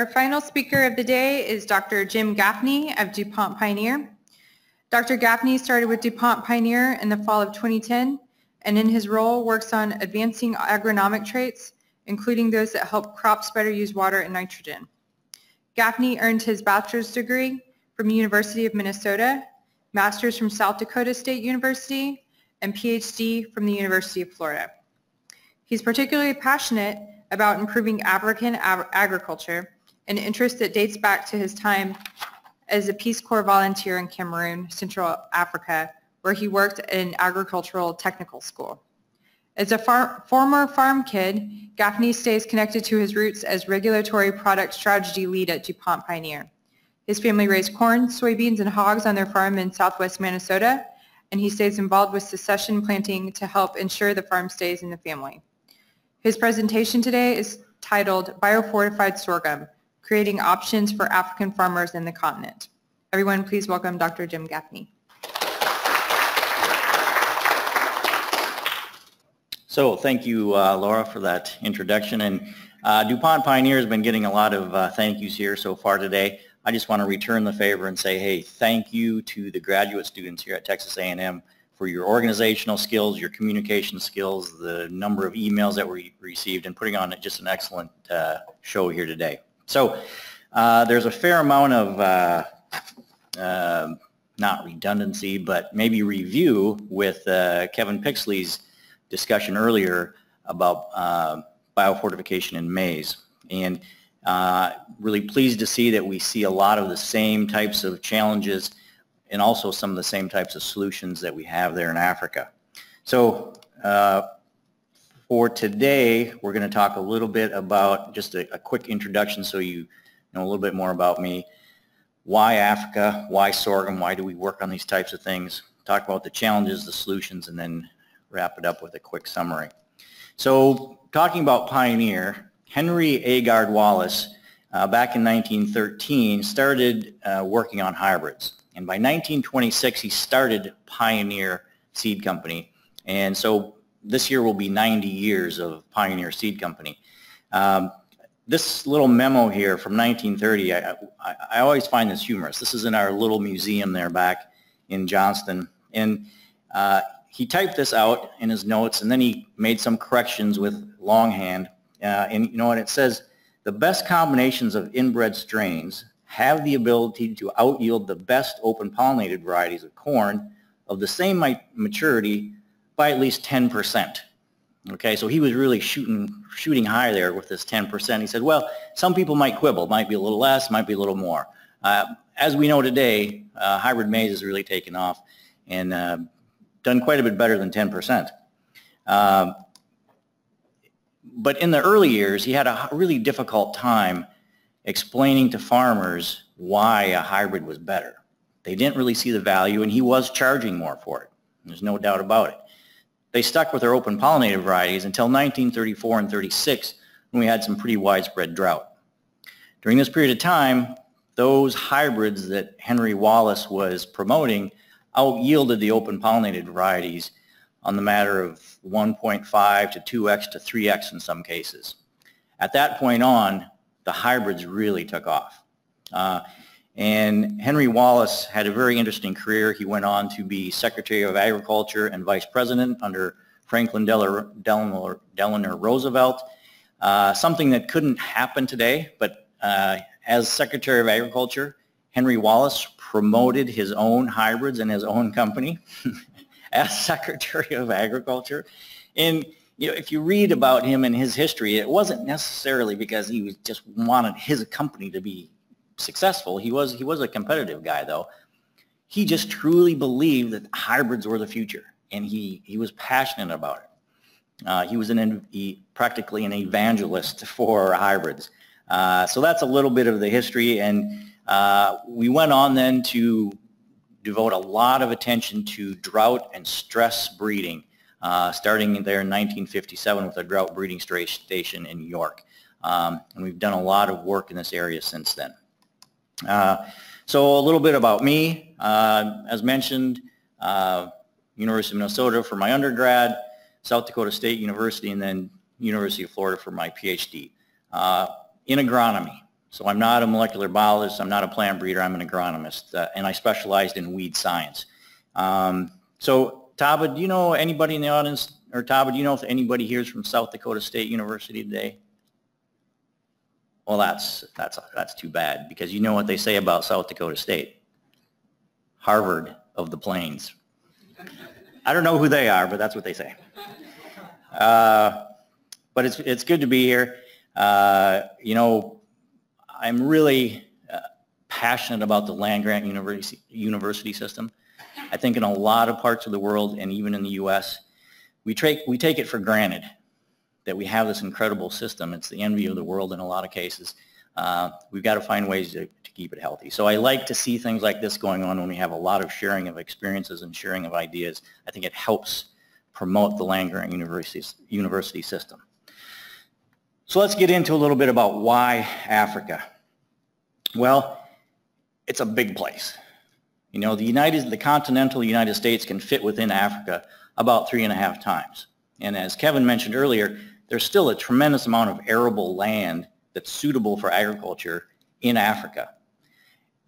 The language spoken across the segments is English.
Our final speaker of the day is Dr. Jim Gaffney of DuPont Pioneer. Dr. Gaffney started with DuPont Pioneer in the fall of 2010 and in his role works on advancing agronomic traits, including those that help crops better use water and nitrogen. Gaffney earned his bachelor's degree from the University of Minnesota, master's from South Dakota State University, and PhD from the University of Florida. He's particularly passionate about improving African agriculture, an interest that dates back to his time as a Peace Corps volunteer in Cameroon, Central Africa, where he worked in agricultural technical school. As a far- former farm kid, Gaffney stays connected to his roots as regulatory product strategy lead at DuPont Pioneer. His family raised corn, soybeans, and hogs on their farm in southwest Minnesota, and he stays involved with succession planting to help ensure the farm stays in the family. His presentation today is titled Biofortified Sorghum, Creating Options for African Farmers in the Continent. Everyone, please welcome Dr. Jim Gaffney. So thank you, uh, Laura, for that introduction. And uh, DuPont Pioneer has been getting a lot of uh, thank yous here so far today. I just want to return the favor and say, hey, thank you to the graduate students here at Texas A&M for your organizational skills, your communication skills, the number of emails that we received, and putting on just an excellent uh, show here today. So uh, there's a fair amount of uh, um, not redundancy, but maybe review with Kevin Pixley's discussion earlier about uh, biofortification in maize. And uh, really pleased to see that we see a lot of the same types of challenges and also some of the same types of solutions that we have there in Africa. So uh, for today, we're going to talk a little bit about just a, a, quick introduction so you know a little bit more about me. Why Africa? Why sorghum? Why do we work on these types of things? Talk about the challenges, the solutions, and then wrap it up with a quick summary. So talking about Pioneer, Henry Agard Wallace, uh, back in 1913, started uh, working on hybrids. And by 1926, he started Pioneer Seed Company. And so this year will be 90 years of Pioneer Seed Company. Um, this little memo here from 1930, I, I, I, always find this humorous. This is in our little museum there back in Johnston. And uh, he typed this out in his notes and then he made some corrections with longhand. Uh, and you know what it says? The best combinations of inbred strains have the ability to outyield the best open pollinated varieties of corn of the same maturity by at least 10%. Okay, so he was really shooting shooting high there with this 10%. He said, well, some people might quibble, might be a little less, might be a little more. Uh, as we know today, uh, hybrid maize has really taken off, and uh, done quite a bit better than 10%. Um, but in the early years, he had a really difficult time explaining to farmers why a hybrid was better. They didn't really see the value, and he was charging more for it. There's no doubt about it. They stuck with their open pollinated varieties until 1934 and 36 when we had some pretty widespread drought. During this period of time, those hybrids that Henry Wallace was promoting out yielded the open pollinated varieties on the matter of 1.5 to 2x to 3x in some cases. At that point on, the hybrids really took off. Uh, and Henry Wallace had a very interesting career. He went on to be Secretary of Agriculture and Vice President under Franklin Delano, Delano, Roosevelt. Uh, something that couldn't happen today, but uh, as Secretary of Agriculture, Henry Wallace promoted his own hybrids and his own company as Secretary of Agriculture. And you know, if you read about him and his history, it wasn't necessarily because he was just wanted his company to be successful. He was he was a competitive guy though. He just truly believed that hybrids were the future, and he he was passionate about it. Uh, he was an he, practically an evangelist for hybrids. Uh, so that's a little bit of the history and uh, we went on then to devote a lot of attention to drought and stress breeding, uh, starting there in 1957 with a drought breeding station in York. Um, and we've done a lot of work in this area since then. Uh, so a little bit about me. Uh, as mentioned, uh, University of Minnesota for my undergrad, South Dakota State University, and then University of Florida for my PhD. In agronomy, So I'm not a molecular biologist, I'm not a plant breeder, I'm an agronomist, uh, and I specialized in weed science. Um, so Taba, do you know anybody in the audience, or Taba, do you know if anybody here is from South Dakota State University today? Well, that's, that's, that's too bad, because you know what they say about South Dakota State. Harvard of the Plains. I don't know who they are, but that's what they say. Uh, but it's, it's good to be here. Uh, you know, I'm really uh, passionate about the land-grant university, university system. I think in a lot of parts of the world and even in the U.S., we take, we take it for granted that we have this incredible system. It's the envy of the world in a lot of cases. Uh, we've got to find ways to, to keep it healthy. So I like to see things like this going on when we have a lot of sharing of experiences and sharing of ideas. I think it helps promote the land-grant university, university system. So let's get into a little bit about why Africa. Well, it's a big place. You know, the United, the continental United States can fit within Africa about three and a half times. And as Kevin mentioned earlier, there's still a tremendous amount of arable land that's suitable for agriculture in Africa.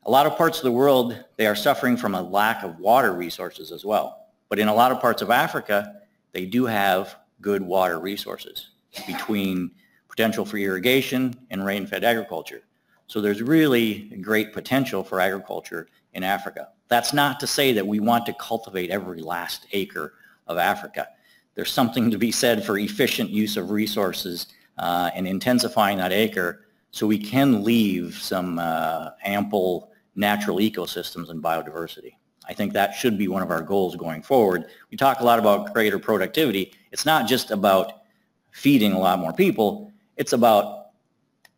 A lot of parts of the world, they are suffering from a lack of water resources as well. But in a lot of parts of Africa, they do have good water resources between potential for irrigation and rain-fed agriculture. So there's really great potential for agriculture in Africa. That's not to say that we want to cultivate every last acre of Africa. There's something to be said for efficient use of resources uh, and intensifying that acre so we can leave some uh, ample natural ecosystems and biodiversity. I think that should be one of our goals going forward. We talk a lot about greater productivity. It's not just about feeding a lot more people. It's about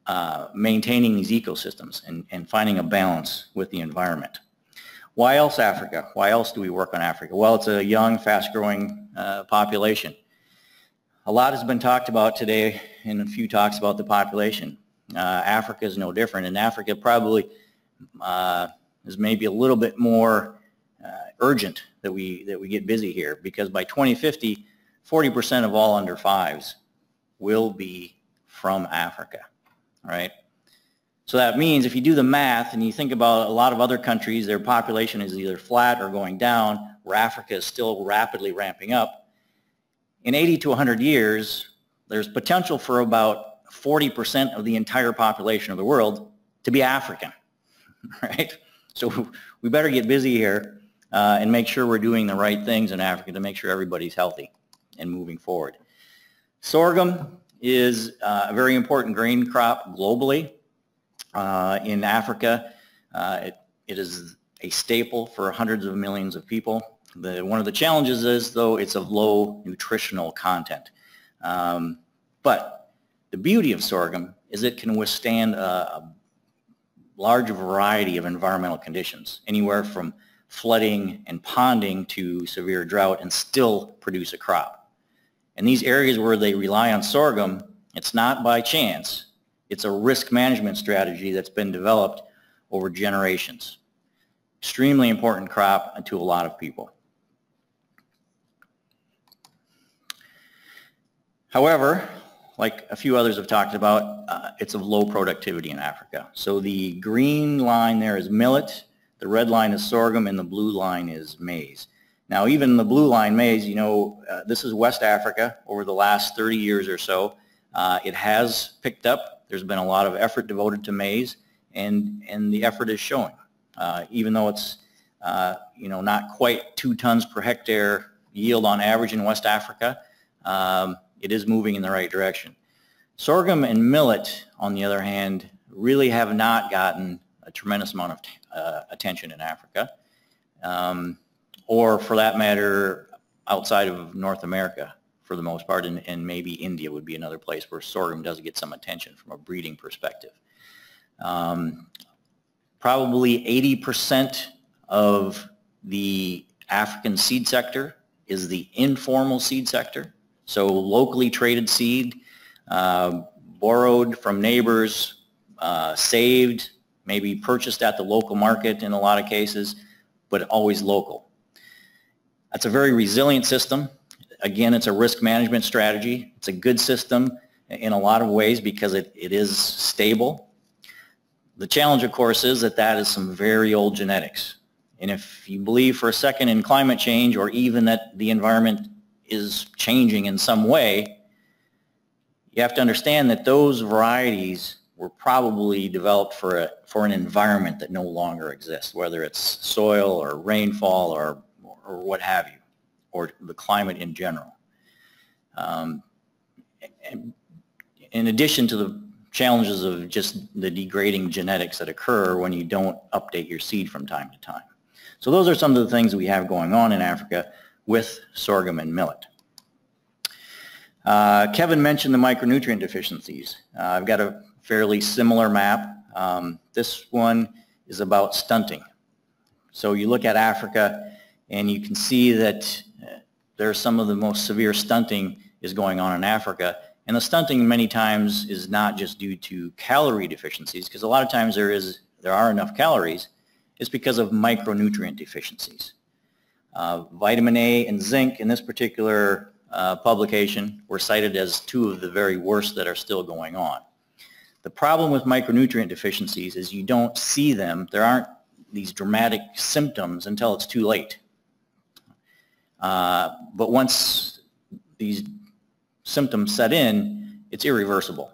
uh, maintaining these ecosystems and, and finding a balance with the environment. Why else Africa? Why else do we work on Africa? Well, it's a young, fast-growing uh, population. A lot has been talked about today in a few talks about the population. Uh, Africa is no different, and Africa probably uh, is maybe a little bit more uh, urgent that we that we get busy here because by 2050, 40% of all under fives will be from Africa, right? So that means if you do the math and you think about a lot of other countries, their population is either flat or going down, where Africa is still rapidly ramping up. In 80 to 100 years, there's potential for about 40% of the entire population of the world to be African, right? So we better get busy here uh, and make sure we're doing the right things in Africa to make sure everybody's healthy and moving forward. Sorghum is uh, a very important grain crop globally. Uh, in Africa, uh, it, it is a staple for hundreds of millions of people. The, one of the challenges is, though, it's of low nutritional content. Um, but the beauty of sorghum is it can withstand a, a large variety of environmental conditions, anywhere from flooding and ponding to severe drought and still produce a crop. And these areas where they rely on sorghum, it's not by chance. It's a risk management strategy that's been developed over generations. Extremely important crop to a lot of people. However, like a few others have talked about, uh, it's of low productivity in Africa. So the green line there is millet, the red line is sorghum, and the blue line is maize. Now, even the blue line maize, you know, uh, this is West Africa over the last 30 years or so. Uh, it has picked up. There's been a lot of effort devoted to maize, and, and the effort is showing. Uh, even though it's, uh, you know, not quite two tons per hectare yield on average in West Africa, um, it is moving in the right direction. Sorghum and millet, on the other hand, really have not gotten a tremendous amount of uh, attention in Africa. Um, or for that matter, outside of North America for the most part, and, and maybe India would be another place where sorghum does get some attention from a breeding perspective. Um, probably 80% of the African seed sector is the informal seed sector, so locally traded seed, uh, borrowed from neighbors, uh, saved, maybe purchased at the local market in a lot of cases, but always local. That's a very resilient system. Again, it's a risk management strategy. It's a good system in a lot of ways because it, it is stable. The challenge, of course, is that that is some very old genetics. And if you believe for a second in climate change or even that the environment is changing in some way, you have to understand that those varieties were probably developed for, a, for an environment that no longer exists, whether it's soil or rainfall or, or what have you, or the climate in general. Um, in addition to the challenges of just the degrading genetics that occur when you don't update your seed from time to time. So those are some of the things we have going on in Africa with sorghum and millet. Uh, Kevin mentioned the micronutrient deficiencies. Uh, I've got a fairly similar map. Um, this one is about stunting. So you look at Africa and you can see that uh, there's some of the most severe stunting is going on in Africa. And the stunting many times is not just due to calorie deficiencies, because a lot of times there is there are enough calories. It's because of micronutrient deficiencies. Uh, vitamin A and zinc in this particular uh, publication were cited as two of the very worst that are still going on. The problem with micronutrient deficiencies is you don't see them. There aren't these dramatic symptoms until it's too late. Uh, but once these symptoms set in, it's irreversible.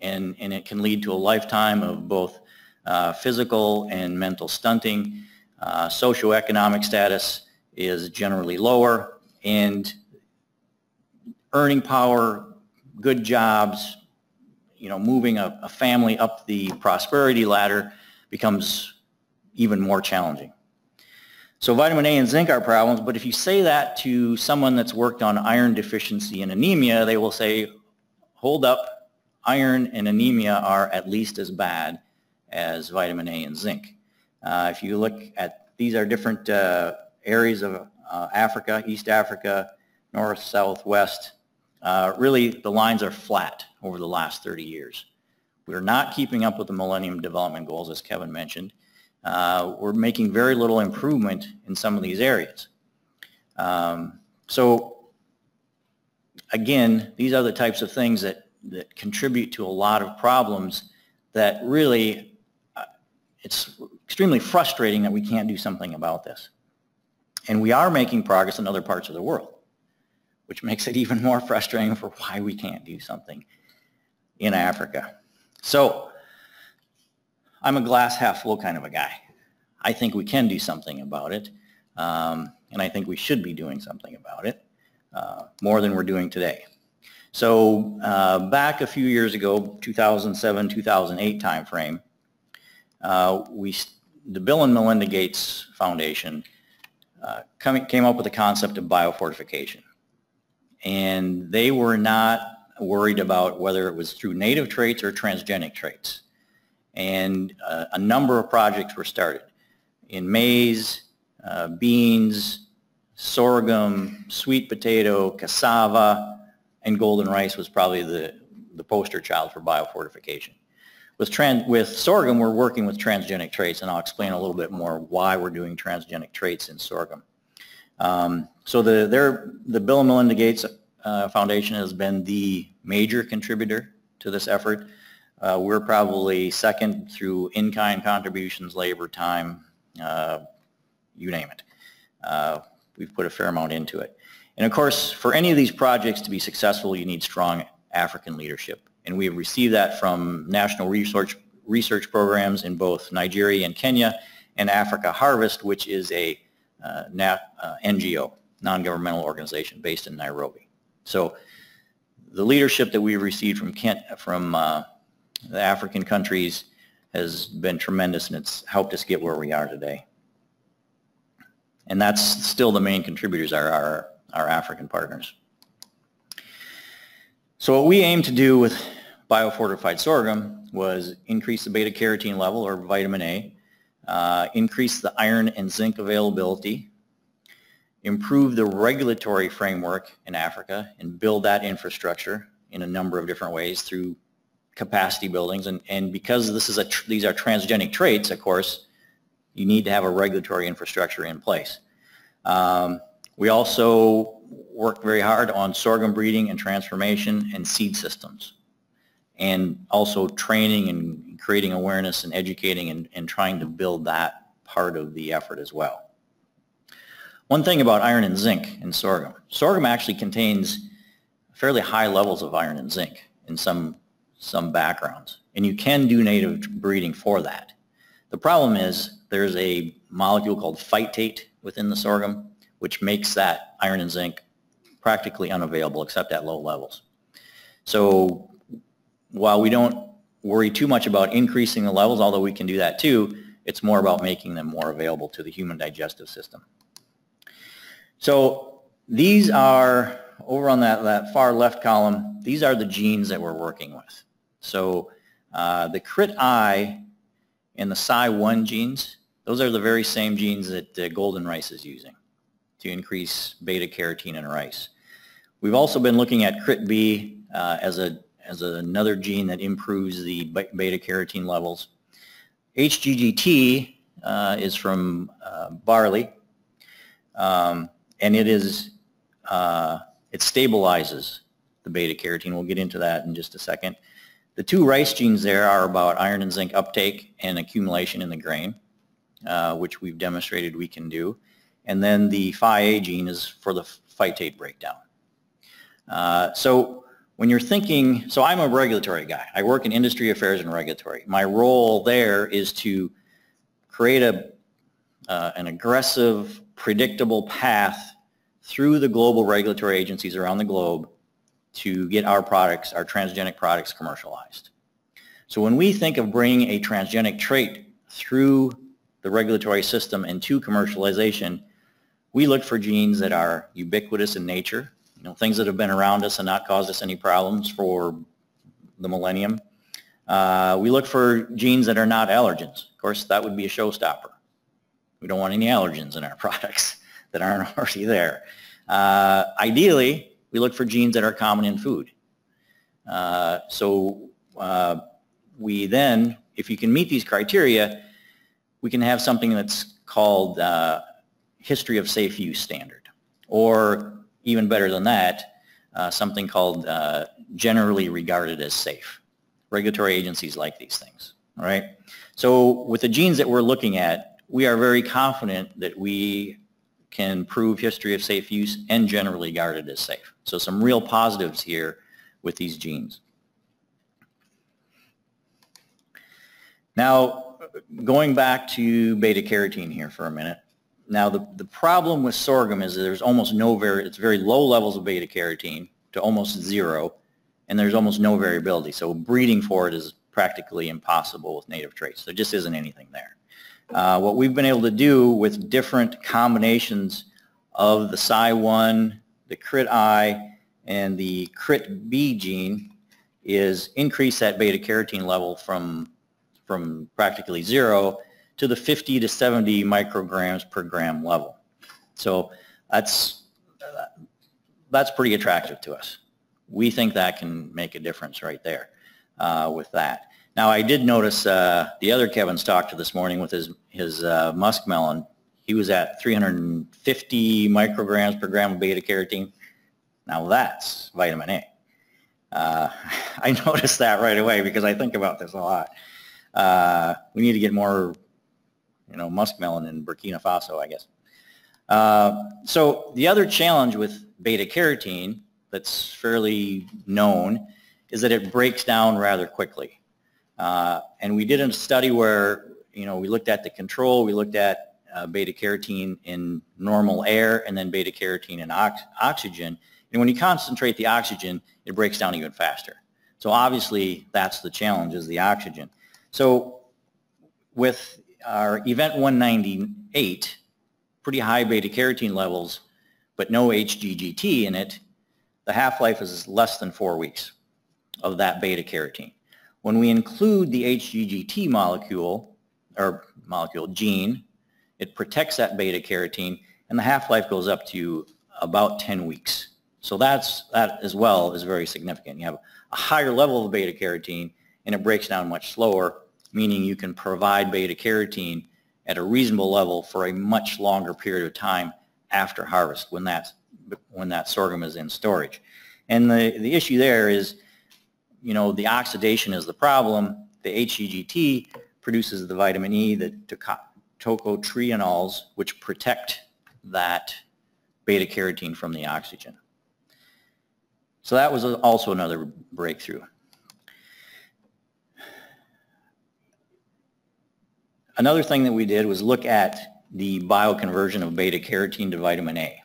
And, and it can lead to a lifetime of both uh, physical and mental stunting. Uh, socioeconomic status is generally lower, and earning power, good jobs, you know, moving a, a family up the prosperity ladder becomes even more challenging. So vitamin A and zinc are problems, but if you say that to someone that's worked on iron deficiency and anemia, they will say, hold up, iron and anemia are at least as bad as vitamin A and zinc. Uh, if you look at, these are different uh, areas of uh, Africa, East Africa, North, South, West, uh, really the lines are flat over the last 30 years. We're not keeping up with the Millennium Development Goals, as Kevin mentioned. Uh, we're making very little improvement in some of these areas. Um, so again, these are the types of things that, that contribute to a lot of problems that really, uh, it's extremely frustrating that we can't do something about this. And we are making progress in other parts of the world which makes it even more frustrating for why we can't do something in Africa. So I'm a glass half full kind of a guy. I think we can do something about it, um, and I think we should be doing something about it uh, more than we're doing today. So uh, back a few years ago, 2007, 2008 timeframe, uh, we, the Bill and Melinda Gates Foundation uh, came up with the concept of biofortification and they were not worried about whether it was through native traits or transgenic traits. And uh, a number of projects were started in maize, uh, beans, sorghum, sweet potato, cassava, and golden rice was probably the, the poster child for biofortification. With, trans, with sorghum, we're working with transgenic traits, and I'll explain a little bit more why we're doing transgenic traits in sorghum. Um, so the, the Bill and Melinda Gates uh, Foundation has been the major contributor to this effort. Uh, we're probably second through in-kind contributions, labor, time, uh, you name it. Uh, we've put a fair amount into it. And of course, for any of these projects to be successful, you need strong African leadership. And we have received that from national research, research programs in both Nigeria and Kenya, and Africa Harvest, which is a uh, uh, NGO, non-governmental organization based in Nairobi. So the leadership that we've received from, Kent, from uh, the African countries has been tremendous and it's helped us get where we are today. And that's still the main contributors are our, our African partners. So what we aim to do with biofortified sorghum was increase the beta carotene level or vitamin A, uh, increase the iron and zinc availability, improve the regulatory framework in Africa and build that infrastructure in a number of different ways through capacity buildings. And, and because this is a these are transgenic traits, of course, you need to have a regulatory infrastructure in place. Um, we also work very hard on sorghum breeding and transformation and seed systems. and also training and creating awareness and educating and, and trying to build that part of the effort as well. One thing about iron and zinc in sorghum. Sorghum actually contains fairly high levels of iron and zinc in some, some backgrounds, and you can do native breeding for that. The problem is there's a molecule called phytate within the sorghum, which makes that iron and zinc practically unavailable except at low levels. So while we don't worry too much about increasing the levels, although we can do that too, it's more about making them more available to the human digestive system. So these are, over on that, that far left column, these are the genes that we're working with. So uh, the CRIT-I and the PSY1 genes, those are the very same genes that uh, golden rice is using to increase beta carotene in rice. We've also been looking at CRIT-B uh, as, a, as another gene that improves the beta carotene levels. HGGT uh, is from uh, barley, um, and it is uh, it stabilizes the beta carotene. We'll get into that in just a second. The two rice genes there are about iron and zinc uptake and accumulation in the grain, uh, which we've demonstrated we can do. And then the PhyA gene is for the phytate breakdown. Uh, so when you're thinking, so I'm a regulatory guy. I work in industry affairs and regulatory. My role there is to create a, uh, an aggressive, predictable path through the global regulatory agencies around the globe to get our products, our transgenic products commercialized. So when we think of bringing a transgenic trait through the regulatory system and to commercialization, we look for genes that are ubiquitous in nature, you know, things that have been around us and not caused us any problems for the millennium. Uh, we look for genes that are not allergens. Of course, that would be a showstopper. We don't want any allergens in our products that aren't already there. Uh, ideally, we look for genes that are common in food. Uh, so uh, we then, if you can meet these criteria, we can have something that's called uh, history of safe use standard or even better than that, uh, something called uh, generally regarded as safe. Regulatory agencies like these things, all right? So with the genes that we're looking at, we are very confident that we can prove history of safe use and generally regarded as safe. So some real positives here with these genes. Now, going back to beta carotene here for a minute, now, the, the problem with sorghum is there's almost no, very it's very low levels of beta carotene to almost zero, and there's almost no variability. So breeding for it is practically impossible with native traits. There just isn't anything there. Uh, what we've been able to do with different combinations of the PSY1, the CRIT-I, and the CRIT-B gene is increase that beta carotene level from, from practically zero to the 50 to 70 micrograms per gram level. So that's, that's pretty attractive to us. We think that can make a difference right there uh, with that. Now I did notice uh, the other Kevin's talked to this morning with his, his uh, muskmelon. He was at 350 micrograms per gram of beta carotene. Now that's vitamin A. Uh, I noticed that right away because I think about this a lot. Uh, we need to get more you know, muskmelon in Burkina Faso, I guess. Uh, so the other challenge with beta carotene that's fairly known is that it breaks down rather quickly. Uh, and we did a study where, you know, we looked at the control, we looked at uh, beta carotene in normal air and then beta carotene in ox oxygen. And when you concentrate the oxygen, it breaks down even faster. So obviously that's the challenge is the oxygen. So with our event 198, pretty high beta carotene levels, but no HGGT in it, the half-life is less than four weeks of that beta carotene. When we include the HGGT molecule, or molecule gene, it protects that beta carotene, and the half-life goes up to about 10 weeks. So that's, that as well is very significant. You have a higher level of beta carotene, and it breaks down much slower, meaning you can provide beta carotene at a reasonable level for a much longer period of time after harvest when that, when that sorghum is in storage. And the, the issue there is you know, the oxidation is the problem. The HGGT produces the vitamin E, the tocotrienols, which protect that beta carotene from the oxygen. So that was also another breakthrough. Another thing that we did was look at the bioconversion of beta carotene to vitamin A.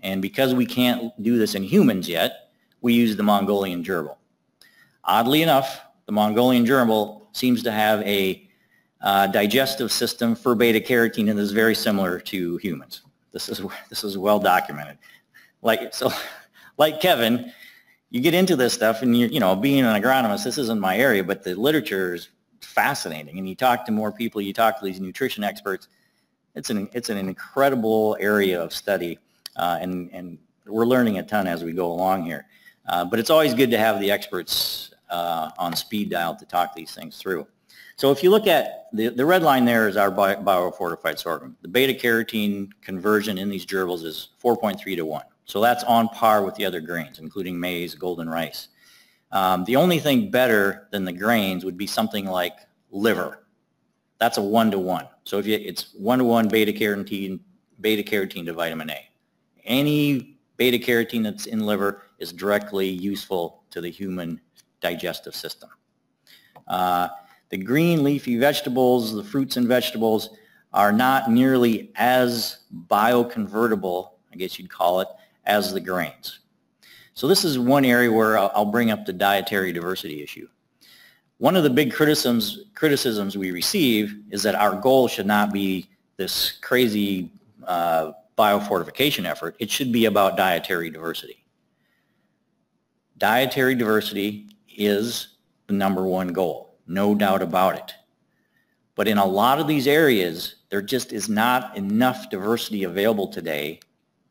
And because we can't do this in humans yet, we use the Mongolian gerbil. Oddly enough, the Mongolian gerbil seems to have a uh, digestive system for beta carotene and is very similar to humans. This is this is well documented. Like so, like Kevin, you get into this stuff, and you you know, being an agronomist, this isn't my area, but the literature is fascinating. And you talk to more people, you talk to these nutrition experts. It's an it's an incredible area of study, uh, and and we're learning a ton as we go along here. Uh, but it's always good to have the experts uh, on speed dial to talk these things through. So if you look at the, the red line there is our bio, biofortified sorghum. The beta carotene conversion in these gerbils is 4.3 to 1. So that's on par with the other grains, including maize, golden rice. Um, the only thing better than the grains would be something like liver. That's a one-to-one. So if you, it's one-to-one beta carotene, beta carotene to vitamin A. Any beta carotene that's in liver is directly useful to the human digestive system. Uh, the green leafy vegetables, the fruits and vegetables, are not nearly as bioconvertible, I guess you'd call it, as the grains. So this is one area where I'll bring up the dietary diversity issue. One of the big criticisms, criticisms we receive is that our goal should not be this crazy uh, biofortification effort. It should be about dietary diversity. Dietary diversity is the number one goal, no doubt about it. But in a lot of these areas, there just is not enough diversity available today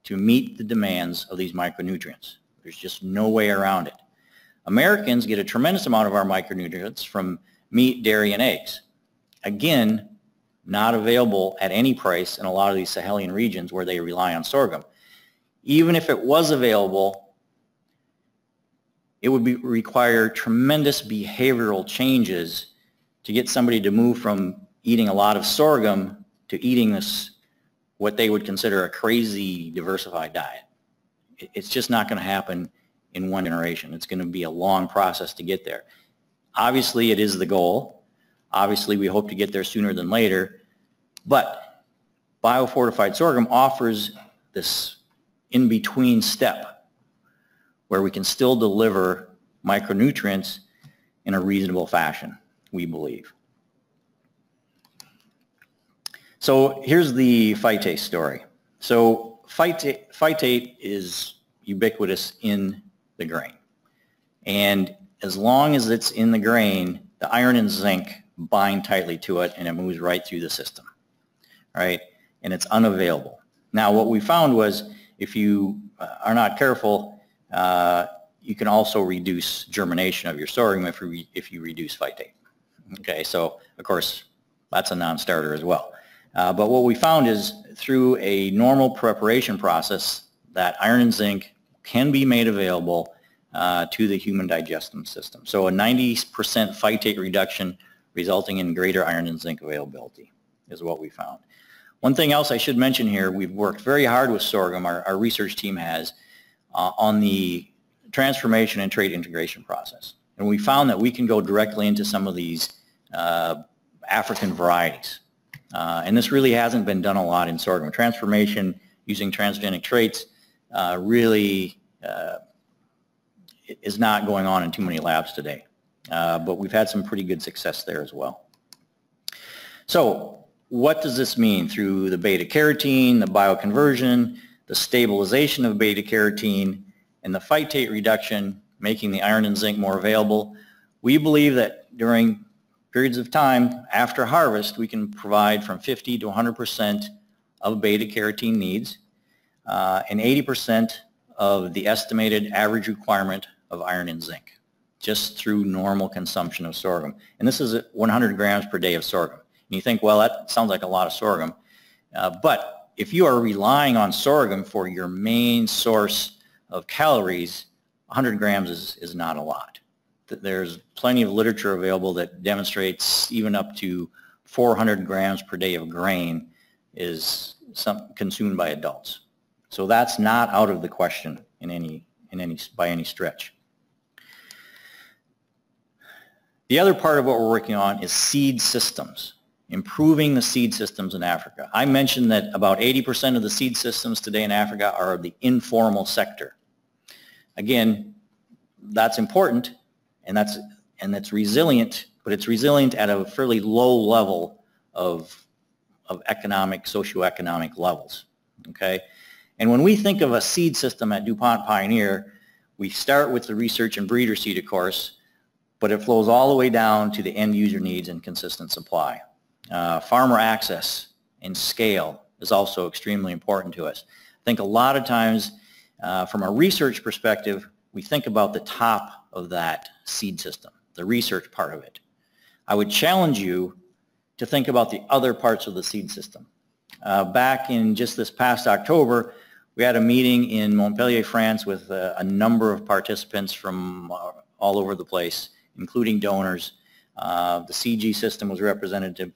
to meet the demands of these micronutrients. There's just no way around it. Americans get a tremendous amount of our micronutrients from meat, dairy, and eggs. Again, not available at any price in a lot of these Sahelian regions where they rely on sorghum. Even if it was available, it would be, require tremendous behavioral changes to get somebody to move from eating a lot of sorghum to eating this, what they would consider a crazy diversified diet. It's just not going to happen in one generation. It's going to be a long process to get there. Obviously, it is the goal. Obviously, we hope to get there sooner than later. But biofortified sorghum offers this in-between step where we can still deliver micronutrients in a reasonable fashion, we believe. So here's the phytase story. So phytate, is ubiquitous in the grain. And as long as it's in the grain, the iron and zinc bind tightly to it and it moves right through the system, right? And it's unavailable. Now what we found was if you uh, are not careful, uh, you can also reduce germination of your sorghum if you, if you reduce phytate. Okay, so of course that's a non-starter as well. Uh, but what we found is through a normal preparation process that iron and zinc can be made available uh, to the human digestive system. So a 90% phytate reduction resulting in greater iron and zinc availability is what we found. One thing else I should mention here, we've worked very hard with sorghum, our, our research team has, uh, on the transformation and trait integration process. And we found that we can go directly into some of these uh, African varieties. Uh, and this really hasn't been done a lot in sorghum. Transformation using transgenic traits uh, really uh, is not going on in too many labs today. Uh, but we've had some pretty good success there as well. So what does this mean through the beta carotene, the bioconversion, the stabilization of beta carotene, and the phytate reduction, making the iron and zinc more available? We believe that during periods of time after harvest, we can provide from 50 to 100% of beta carotene needs uh, and 80% of the estimated average requirement of iron and zinc just through normal consumption of sorghum. And this is 100 grams per day of sorghum. And you think, well, that sounds like a lot of sorghum. Uh, but if you are relying on sorghum for your main source of calories, 100 grams is, is not a lot. Th- there's plenty of literature available that demonstrates even up to 400 grams per day of grain is some, consumed by adults. So that's not out of the question in any, in any, by any stretch. The other part of what we're working on is seed systems, improving the seed systems in Africa. I mentioned that about 80% of the seed systems today in Africa are of the informal sector. Again, that's important and that's, and that's resilient, but it's resilient at a fairly low level of, of economic, socioeconomic levels, okay? And when we think of a seed system at DuPont Pioneer, we start with the research and breeder seed, of course, but it flows all the way down to the end user needs and consistent supply. Uh, farmer access and scale is also extremely important to us. I think a lot of times uh, from a research perspective, we think about the top of that seed system, the research part of it. I would challenge you to think about the other parts of the seed system. Uh, back in just this past October, we had a meeting in Montpellier, France with uh, a number of participants from uh, all over the place, including donors. Uh, the CG system was representative.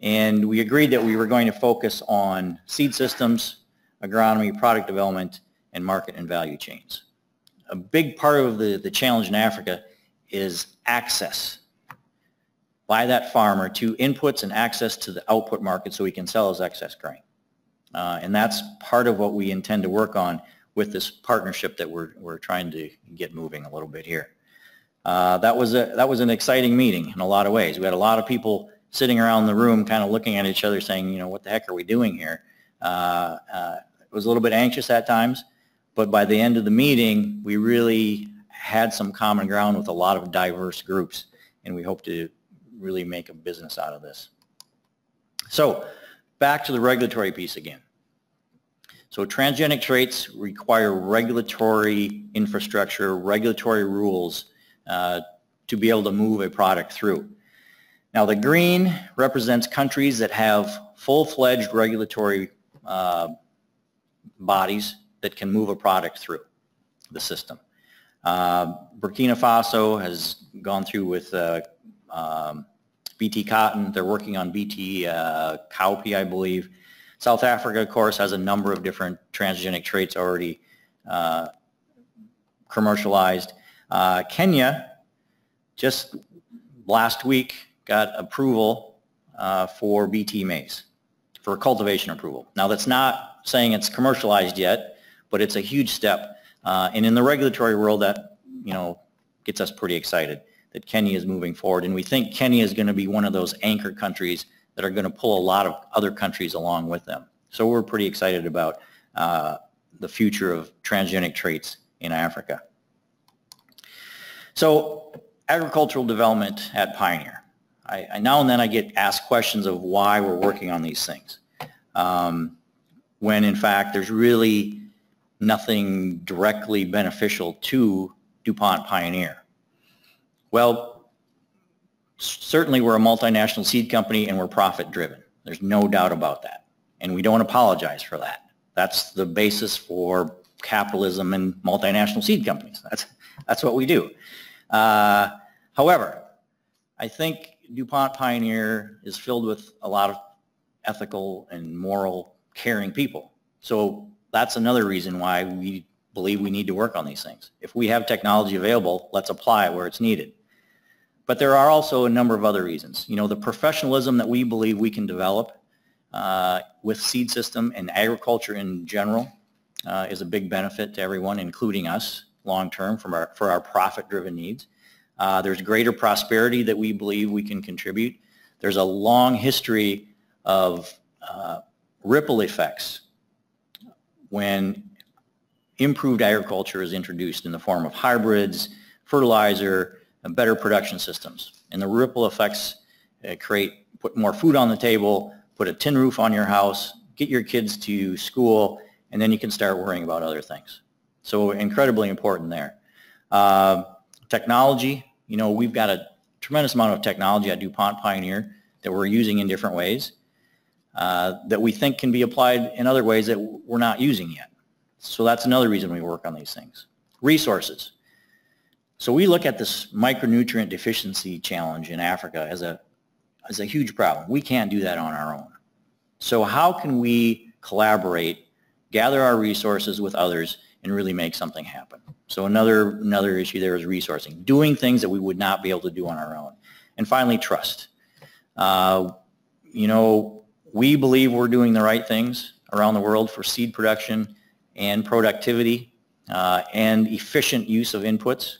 And we agreed that we were going to focus on seed systems, agronomy, product development, and market and value chains a big part of the, the challenge in Africa is access by that farmer to inputs and access to the output market so he can sell his excess grain. Uh, and that's part of what we intend to work on with this partnership that we're, we're trying to get moving a little bit here. Uh, that, was a, that was an exciting meeting in a lot of ways. We had a lot of people sitting around the room kind of looking at each other saying, you know, what the heck are we doing here? Uh, uh it was a little bit anxious at times, but by the end of the meeting, we really had some common ground with a lot of diverse groups, and we hope to really make a business out of this. So back to the regulatory piece again. So transgenic traits require regulatory infrastructure, regulatory rules uh, to be able to move a product through. Now the green represents countries that have full-fledged regulatory uh, bodies that can move a product through the system. Uh, Burkina Faso has gone through with uh, um, BT cotton. They're working on BT uh, cowpea, I believe. South Africa, of course, has a number of different transgenic traits already uh, commercialized. Uh, Kenya just last week got approval uh, for BT maize, for cultivation approval. Now that's not saying it's commercialized yet, but it's a huge step. Uh, and in the regulatory world, that you know gets us pretty excited that Kenya is moving forward. And we think Kenya is going to be one of those anchor countries that are going to pull a lot of other countries along with them. So we're pretty excited about uh, the future of transgenic traits in Africa. So agricultural development at Pioneer. I, I, now and then I get asked questions of why we're working on these things. Um, when in fact there's really nothing directly beneficial to DuPont Pioneer? Well, certainly we're a multinational seed company and we're profit driven. There's no doubt about that. And we don't apologize for that. That's the basis for capitalism and multinational seed companies. That's, that's what we do. Uh, however, I think DuPont Pioneer is filled with a lot of ethical and moral, caring people. So that's another reason why we believe we need to work on these things. If we have technology available, let's apply it where it's needed. But there are also a number of other reasons. You know, the professionalism that we believe we can develop uh, with seed system and agriculture in general uh, is a big benefit to everyone, including us, long term from our, for our profit-driven needs. Uh, there's greater prosperity that we believe we can contribute. There's a long history of uh, ripple effects when improved agriculture is introduced in the form of hybrids, fertilizer, and better production systems. And the ripple effects uh, create, put more food on the table, put a tin roof on your house, get your kids to school, and then you can start worrying about other things. So incredibly important there. Uh, technology, you know, we've got a tremendous amount of technology at DuPont Pioneer that we're using in different ways. Uh, that we think can be applied in other ways that we're not using yet. So that's another reason we work on these things. Resources. So we look at this micronutrient deficiency challenge in Africa as a, as a huge problem. We can't do that on our own. So how can we collaborate, gather our resources with others, and really make something happen? So another, another issue there is resourcing, doing things that we would not be able to do on our own. And finally, trust. Uh, you know, we believe we're doing the right things around the world for seed production and productivity uh, and efficient use of inputs,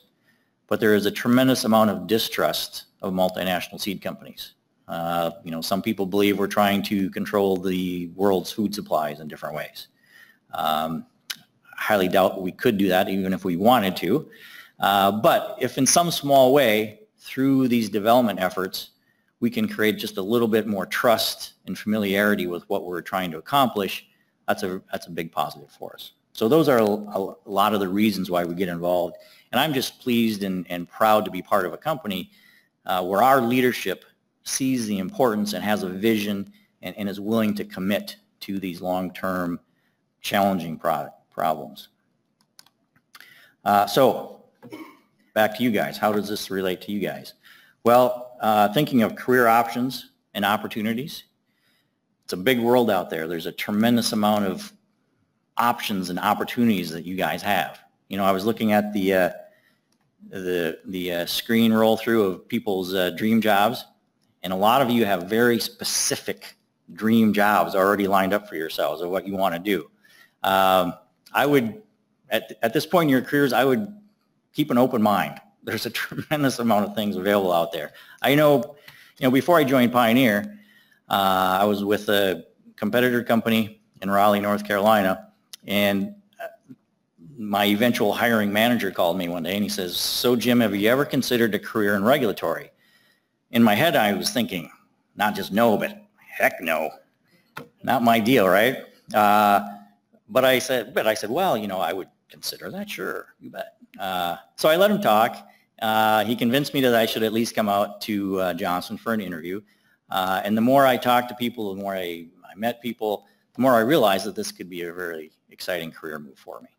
but there is a tremendous amount of distrust of multinational seed companies. Uh, you know, some people believe we're trying to control the world's food supplies in different ways. Um, highly doubt we could do that even if we wanted to. Uh, but if in some small way, through these development efforts, we can create just a little bit more trust and familiarity with what we're trying to accomplish, that's a, that's a big positive for us. So those are a, a lot of the reasons why we get involved. And I'm just pleased and, and proud to be part of a company uh, where our leadership sees the importance and has a vision and, and is willing to commit to these long-term challenging product, problems. Uh, so back to you guys. How does this relate to you guys? Well, uh, thinking of career options and opportunities, it's a big world out there. There's a tremendous amount of options and opportunities that you guys have. You know, I was looking at the uh, the the uh, screen roll through of people's uh, dream jobs, and a lot of you have very specific dream jobs already lined up for yourselves of what you want to do. Um, I would, at, at this point in your careers, I would keep an open mind. There's a tremendous amount of things available out there. I know, you know, before I joined Pioneer, uh, I was with a competitor company in Raleigh, North Carolina, and uh, my eventual hiring manager called me one day and he says, so Jim, have you ever considered a career in regulatory? In my head, I was thinking, not just no, but heck no. Not my deal, right? Uh, but I said, but I said, well, you know, I would consider that. Sure, you bet. Uh, so I let him talk. Uh, he convinced me that I should at least come out to uh, Johnston for an interview. Uh, and the more I talked to people, the more I, I met people, the more I realized that this could be a very exciting career move for me.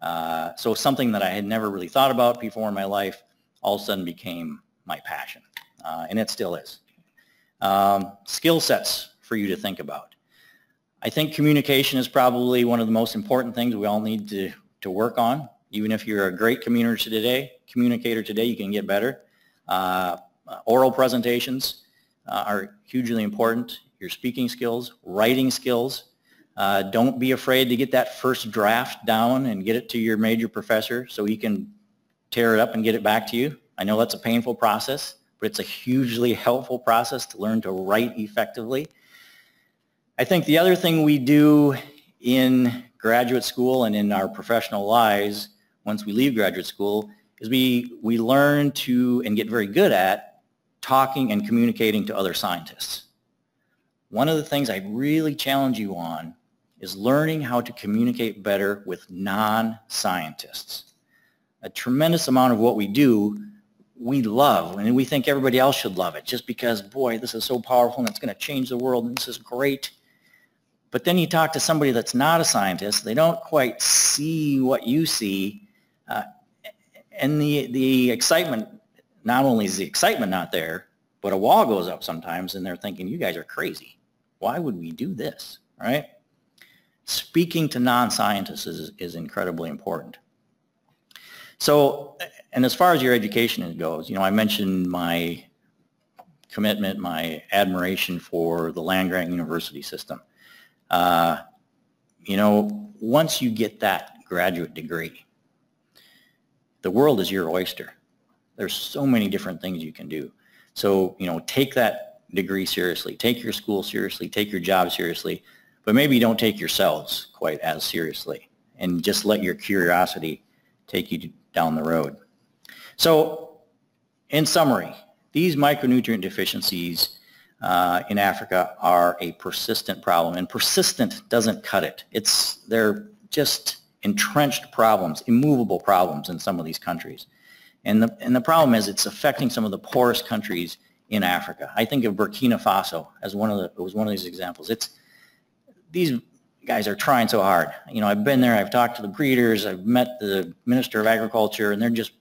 Uh, so something that I had never really thought about before in my life all of a sudden became my passion, uh, and it still is. Um, skill sets for you to think about. I think communication is probably one of the most important things we all need to, to work on. Even if you're a great communicator today, communicator today, you can get better. Uh, oral presentations uh, are hugely important. Your speaking skills, writing skills. Uh, don't be afraid to get that first draft down and get it to your major professor so he can tear it up and get it back to you. I know that's a painful process, but it's a hugely helpful process to learn to write effectively. I think the other thing we do in graduate school and in our professional lives once we leave graduate school is we, we learn to and get very good at talking and communicating to other scientists. One of the things I really challenge you on is learning how to communicate better with non-scientists. A tremendous amount of what we do we love and we think everybody else should love it just because, boy, this is so powerful and it's going to change the world and this is great. But then you talk to somebody that's not a scientist, they don't quite see what you see, uh, and the, the excitement, not only is the excitement not there, but a wall goes up sometimes and they're thinking, you guys are crazy. Why would we do this, right? Speaking to non-scientists is, is incredibly important. So, and as far as your education goes, you know, I mentioned my commitment, my admiration for the land-grant university system. Uh, you know, once you get that graduate degree, the world is your oyster. There's so many different things you can do. So, you know, take that degree seriously. Take your school seriously. Take your job seriously. But maybe don't take yourselves quite as seriously. And just let your curiosity take you down the road. So, in summary, these micronutrient deficiencies uh, in Africa are a persistent problem, and persistent doesn't cut it. It's they're just entrenched problems, immovable problems in some of these countries, and the and the problem is it's affecting some of the poorest countries in Africa. I think of Burkina Faso as one of the it was one of these examples. It's these guys are trying so hard. You know, I've been there. I've talked to the breeders. I've met the minister of agriculture, and they're just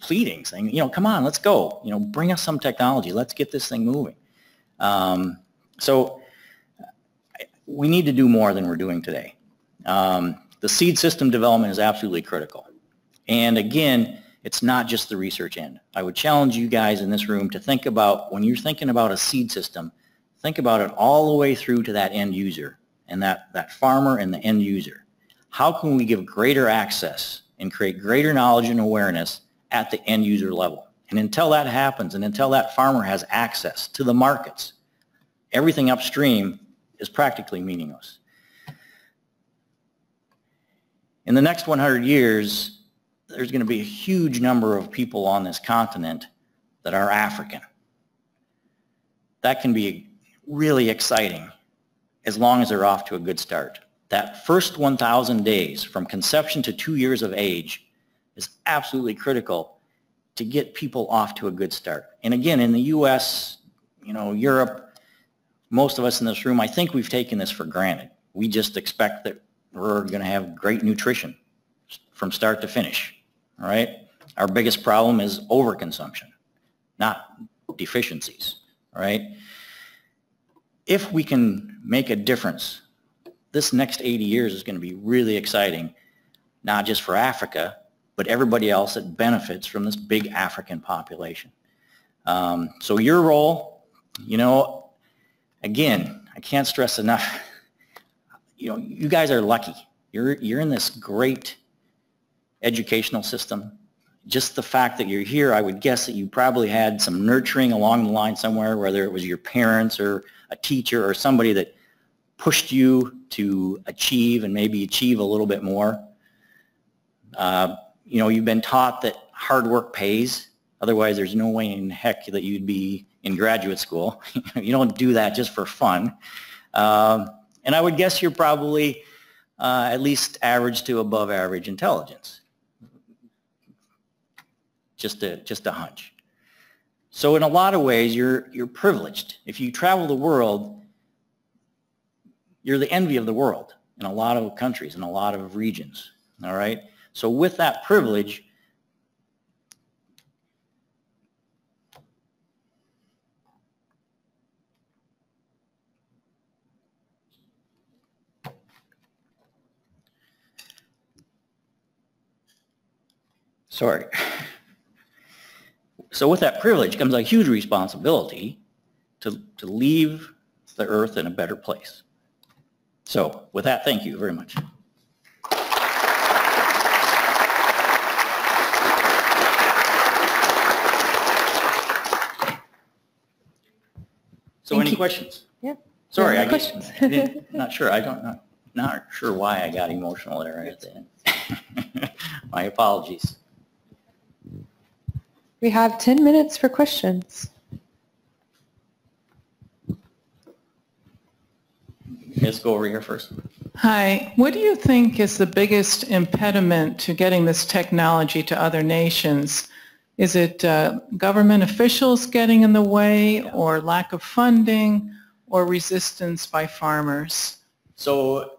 pleading, saying, you know, come on, let's go. You know, bring us some technology. Let's get this thing moving. Um, so we need to do more than we're doing today. Um, the seed system development is absolutely critical. And again, it's not just the research end. I would challenge you guys in this room to think about, when you're thinking about a seed system, think about it all the way through to that end user and that, that farmer and the end user. How can we give greater access and create greater knowledge and awareness at the end user level? And until that happens and until that farmer has access to the markets, everything upstream is practically meaningless. In the next 100 years, there's going to be a huge number of people on this continent that are African. That can be really exciting as long as they're off to a good start. That first 1,000 days from conception to two years of age is absolutely critical to get people off to a good start. And again, in the U.S., you know, Europe, most of us in this room, I think we've taken this for granted. We just expect that we're going to have great nutrition from start to finish. All right? Our biggest problem is overconsumption, not deficiencies. All right? If we can make a difference, this next 80 years is going to be really exciting, not just for Africa, but everybody else that benefits from this big African population. Um, so your role, you know, again, I can't stress enough, you know, you guys are lucky. You're, you're in this great educational system. Just the fact that you're here, I would guess that you probably had some nurturing along the line somewhere, whether it was your parents or a teacher or somebody that pushed you to achieve and maybe achieve a little bit more. Uh, you know, you've been taught that hard work pays. Otherwise, there's no way in heck that you'd be in graduate school. you don't do that just for fun. Um, and I would guess you're probably uh, at least average to above average intelligence just a, just a hunch. So in a lot of ways, you're, you're privileged. If you travel the world, you're the envy of the world in a lot of countries, in a lot of regions, all right? So with that privilege, sorry. So with that privilege comes a huge responsibility to, to leave the earth in a better place. So with that, thank you very much. So Thank any you. questions? Yeah. Sorry, I questions. Not sure, I don't, not, not sure why I got emotional there at the end. My apologies. We have 10 minutes for questions. Let's go over here first. Hi, what do you think is the biggest impediment to getting this technology to other nations? Is it uh, government officials getting in the way or lack of funding or resistance by farmers? So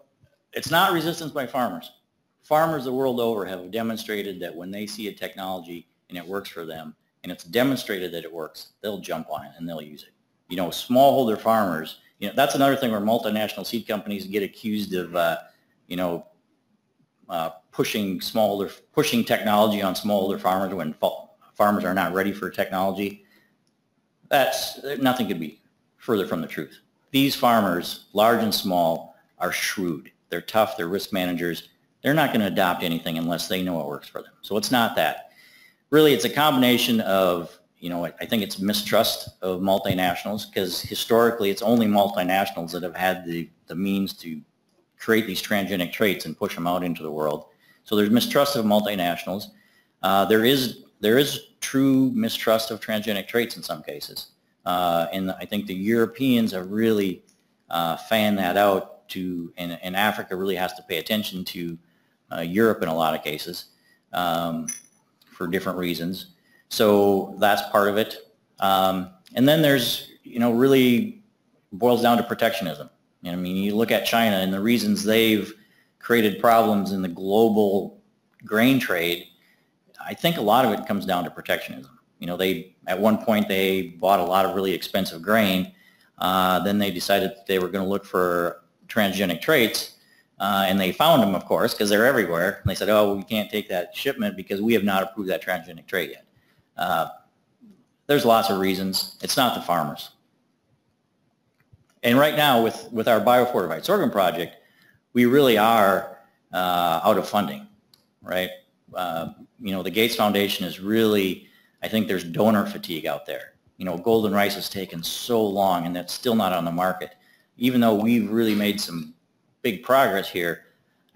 it's not resistance by farmers. Farmers the world over have demonstrated that when they see a technology and it works for them, and it's demonstrated that it works, they'll jump on it and they'll use it. You know, smallholder farmers, you know, that's another thing where multinational seed companies get accused of, uh, you know, uh, pushing smallholder, pushing technology on smallholder farmers when fa- farmers are not ready for technology. That's, nothing could be further from the truth. These farmers, large and small, are shrewd. They're tough. They're risk managers. They're not going to adopt anything unless they know it works for them. So it's not that. Really, it's a combination of, you know, I think it's mistrust of multinationals because historically it's only multinationals that have had the, the means to create these transgenic traits and push them out into the world. So there's mistrust of multinationals. Uh, there is there is true mistrust of transgenic traits in some cases. Uh, and I think the Europeans have really uh, fanned that out to, and, and Africa really has to pay attention to uh, Europe in a lot of cases um, for different reasons. So that's part of it. Um, and then there's, you know, really boils down to protectionism. You know, I mean, you look at China and the reasons they've created problems in the global grain trade. I think a lot of it comes down to protectionism. You know, they at one point they bought a lot of really expensive grain. Uh, then they decided that they were going to look for transgenic traits, uh, and they found them, of course, because they're everywhere. And they said, "Oh, we can't take that shipment because we have not approved that transgenic trait yet." Uh, there's lots of reasons. It's not the farmers. And right now, with with our biofortified sorghum project, we really are uh, out of funding, right? Uh, you know, the Gates Foundation is really I think there's donor fatigue out there. You know, golden rice has taken so long and that's still not on the market. Even though we've really made some big progress here,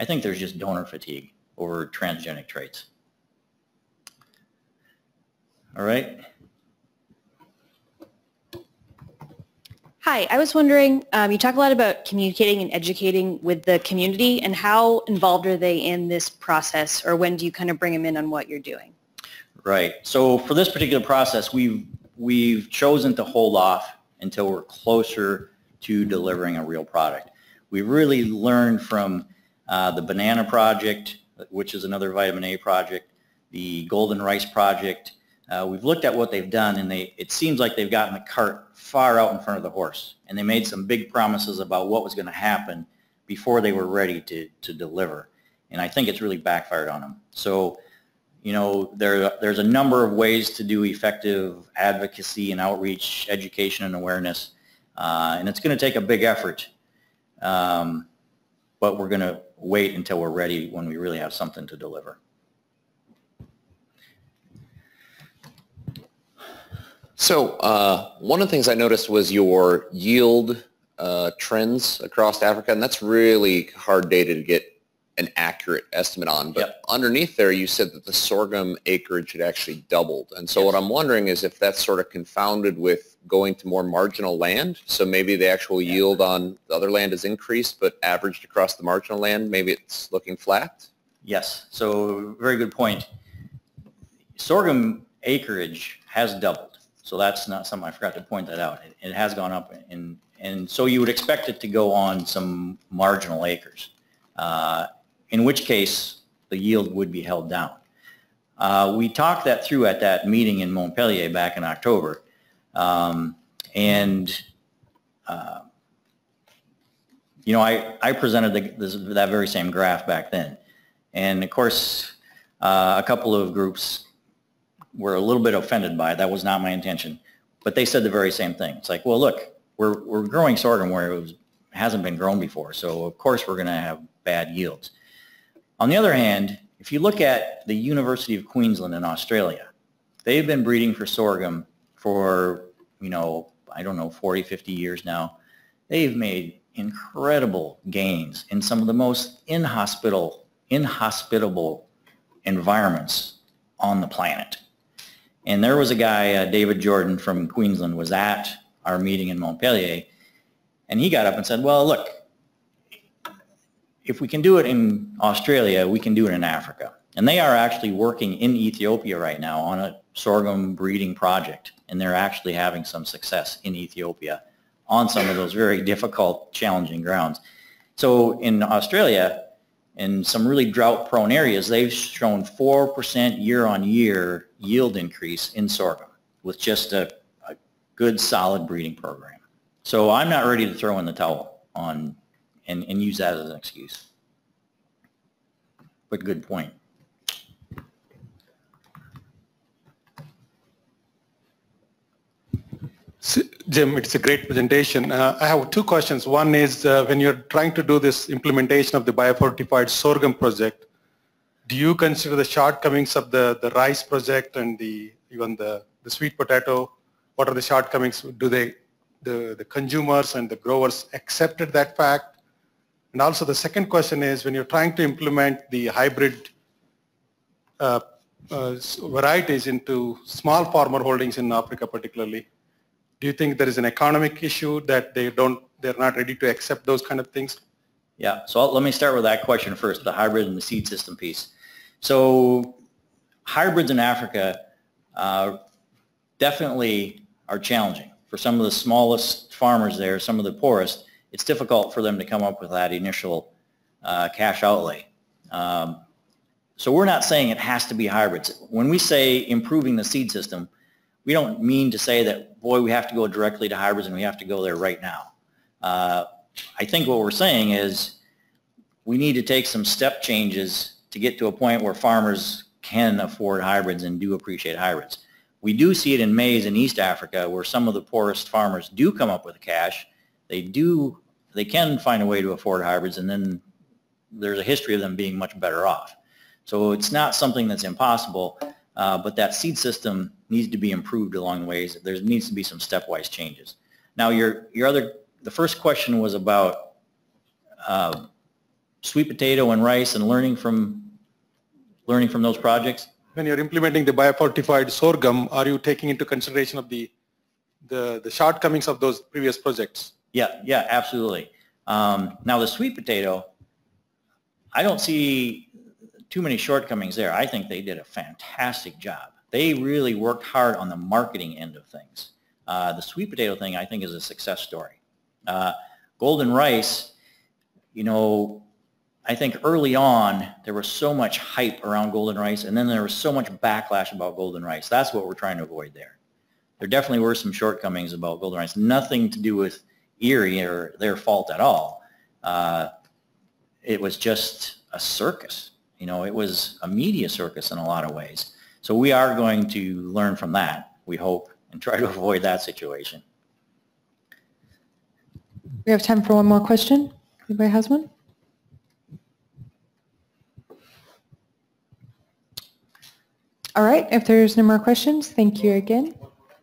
I think there's just donor fatigue over transgenic traits. All right. Hi, I was wondering, um, you talk a lot about communicating and educating with the community, and how involved are they in this process, or when do you kind of bring them in on what you're doing? Right. So for this particular process, we've we've chosen to hold off until we're closer to delivering a real product. We really learned from uh, the banana project, which is another vitamin A project, the golden rice project. Uh, we've looked at what they've done, and they it seems like they've gotten the cart far out in front of the horse, and they made some big promises about what was going to happen before they were ready to to deliver. And I think it's really backfired on them. So you know, there, there's a number of ways to do effective advocacy and outreach, education and awareness, uh, and it's going to take a big effort. Um, but we're going to wait until we're ready when we really have something to deliver. So uh, one of the things I noticed was your yield uh, trends across Africa, and that's really hard data to get an accurate estimate on. But Yep. underneath there, you said that the sorghum acreage had actually doubled. And so Yes. what I'm wondering is if that's sort of confounded with going to more marginal land. So maybe the actual yield on the other land has increased, but averaged across the marginal land, maybe it's looking flat? Yes, so very good point. Sorghum acreage has doubled, so that's not something, I forgot to point that out. It- It has gone up, and, and so you would expect it to go on some marginal acres, uh, in which case the yield would be held down. Uh, We talked that through at that meeting in Montpellier back in October, um, and uh, you know, I, I presented the, this, that very same graph back then. And of course, uh, a couple of groups were a little bit offended by it. That was not my intention. But they said the very same thing. It's like, well, look, we're, we're growing sorghum where it was, hasn't been grown before. So of course we're going to have bad yields. On the other hand, if you look at the University of Queensland in Australia, they've been breeding for sorghum for, you know, I don't know, 40, 50 years now. They've made incredible gains in some of the most inhospitable, inhospitable environments on the planet. And there was a guy, uh, David Jordan from Queensland, was at our meeting in Montpellier, and he got up and said, well, look, if we can do it in Australia, we can do it in Africa. And they are actually working in Ethiopia right now on a sorghum breeding project, and they're actually having some success in Ethiopia on some of those very difficult, challenging grounds. So in Australia, in some really drought-prone areas, they've shown 4% year-on-year yield increase in sorghum with just a, a good, solid breeding program. So I'm not ready to throw in the towel on and, and use that as an excuse. But good point. Jim, it's a great presentation. Uh, I have two questions. One is uh, when you're trying to do this implementation of the biofortified sorghum project, do you consider the shortcomings of the, the rice project and the even the, the sweet potato? What are the shortcomings? Do they the, the consumers and the growers accepted that fact? And also the second question is when you're trying to implement the hybrid uh, uh, varieties into small farmer holdings in Africa particularly, do you think there is an economic issue that they don't, they're not ready to accept those kind of things? Yeah, so I'll- let me start with that question first, the hybrid and the seed system piece. So hybrids in Africa uh, definitely are challenging. For some of the smallest farmers there, some of the poorest, it's difficult for them to come up with that initial uh, cash outlay. Um, So we're not saying it has to be hybrids. When we say improving the seed system, we don't mean to say that, boy, we have to go directly to hybrids and we have to go there right now. Uh, I think what we're saying is we need to take some step changes to get to a point where farmers can afford hybrids and do appreciate hybrids. We do see it in maize in East Africa where some of the poorest farmers do come up with cash. They do, they can find a way to afford hybrids and then there's a history of them being much better off. So it's not something that's impossible, uh, but that seed system needs to be improved along the ways. There needs to be some stepwise changes. Now your, your other, the first question was about uh, sweet potato and rice and learning from, learning from those projects. When you're implementing the biofortified sorghum, are you taking into consideration of the, the, the shortcomings of those previous projects? Yeah, yeah, absolutely. Um, now the sweet potato, I don't see too many shortcomings there. I think they did a fantastic job. They really worked hard on the marketing end of things. Uh, the sweet potato thing, I think, is a success story. Uh, golden rice, you know, I think early on there was so much hype around golden rice, and then there was so much backlash about golden rice. That's what we're trying to avoid there. There definitely were some shortcomings about golden rice. Nothing to do with IRRI or their fault at all. Uh, it was just a circus. You know, it was a media circus in a lot of ways. So we are going to learn from that, we hope, and try to avoid that situation. We have time for one more question. Anybody has one? All right, if there's no more questions, thank you again.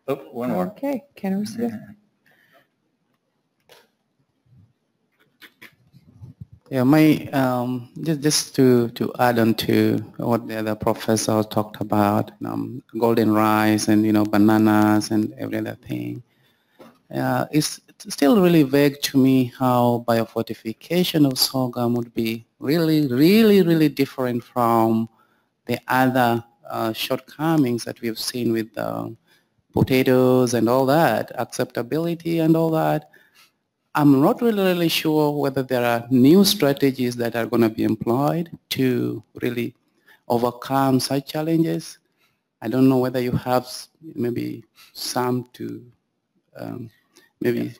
Oh, one more. Okay, can I receive Yeah, my um, just just to to add on to what the other professor talked about, um, golden rice and you know bananas and every other thing. Uh, it's, still really vague to me how biofortification of sorghum would be really, really, really different from the other uh, shortcomings that we've seen with uh, potatoes and all that, acceptability and all that. I'm not really, really sure whether there are new strategies that are going to be employed to really overcome such challenges. I don't know whether you have maybe some to um, maybe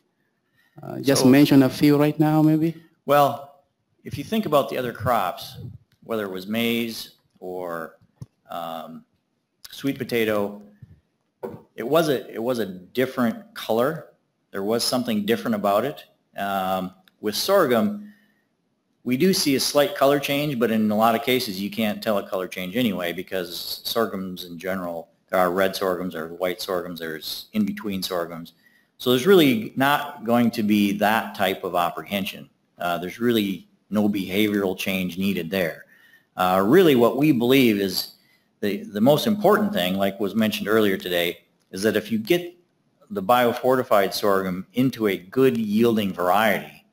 uh, just So- mention a few right now, maybe. Well, if you think about the other crops, whether it was maize or um, sweet potato, it was a it was a different color. There was something different about it. Um, with sorghum, we do see a slight color change, but in a lot of cases you can't tell a color change anyway because sorghums in general, there are red sorghums, there are white sorghums, there's in-between sorghums. So there's really not going to be that type of apprehension. Uh, there's really no behavioral change needed there. Uh, really what we believe is the, the most important thing, like was mentioned earlier today, is that if you get the biofortified sorghum into a good yielding variety,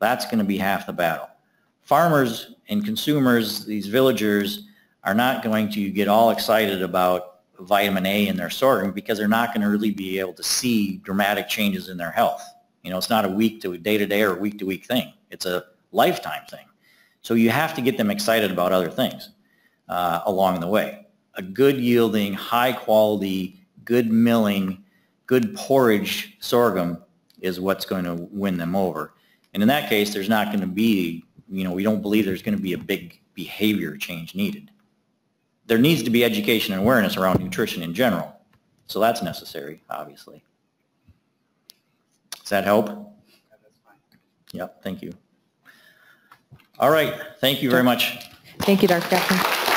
that's going to be half the battle. Farmers and consumers, these villagers, are not going to get all excited about vitamin A in their sorghum because they're not going to really be able to see dramatic changes in their health. You know, it's not a week to day to day or week to week thing. It's a lifetime thing. So you have to get them excited about other things uh, along the way. A good yielding, high quality, good milling, good porridge sorghum is what's going to win them over. And in that case, there's not going to be, you know, we don't believe there's going to be a big behavior change needed. There needs to be education and awareness around nutrition in general. So that's necessary, obviously. Does that help? Yep, thank you. All right, thank you very much. Thank you, Dr. Gaffney.